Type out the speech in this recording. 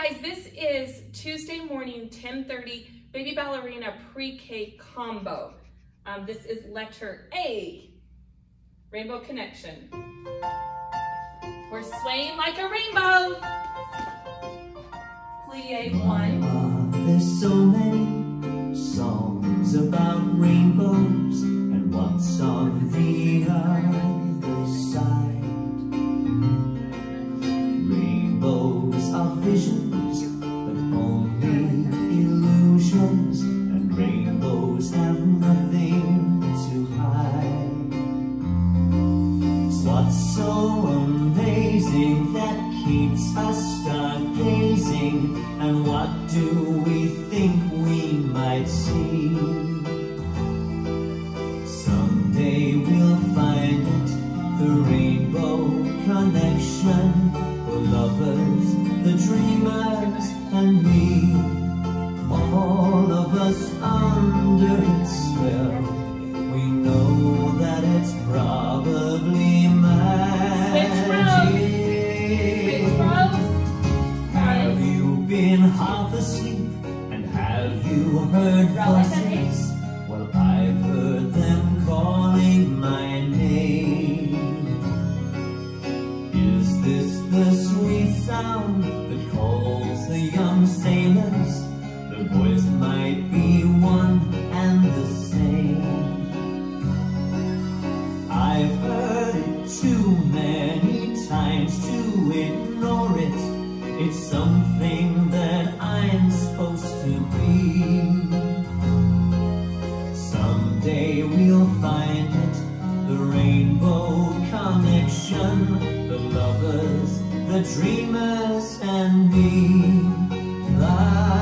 guys, this is Tuesday morning, 10.30, Baby Ballerina Pre-K Combo. Um, this is letter A, Rainbow Connection. We're swaying like a rainbow. Plie one. There's so many songs about rainbows and what's on the other side. Rainbows are visions, what do we think we might see? Someday we'll find it, the rainbow connection, the lovers, the dreamers, and me. All of us under its spell. Been half asleep? And have you heard Row like an voices? Well, I've heard them calling my name. Is this the sweet sound that calls the young sailors? The voice might be one and the same. I've heard it too many times to ignore it. It's something we'll find it The rainbow connection The lovers, the dreamers and me Love.